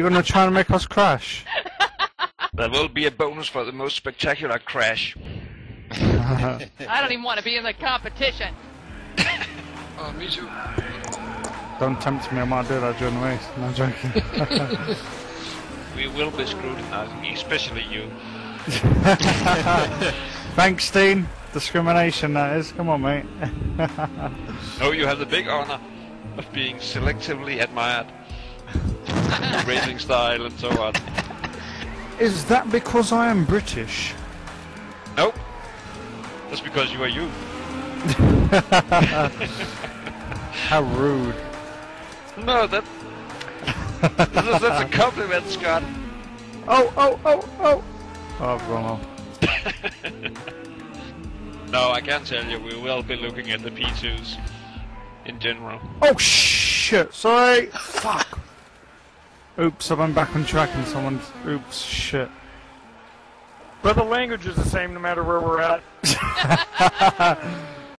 You're gonna try and make us crash? There will be a bonus for the most spectacular crash. I don't even want to be in the competition. Oh, me too. Don't tempt me, I might do that during the race. No I'm joking. We will be scrutinizing, uh, especially you. Thanks, Steen. Discrimination, that is. Come on, mate. No, you have the big honor of being selectively admired. Racing style and so on. is that because I am British? Nope. That's because you are you. How rude. No, that. that's, that's a compliment, Scott. Oh, oh, oh, oh! Oh, off. No, I can tell you, we will be looking at the P2s in general. Oh, shit, sorry! Fuck! Oops, I'm back on track and someone's. Oops, shit. But the language is the same no matter where we're at.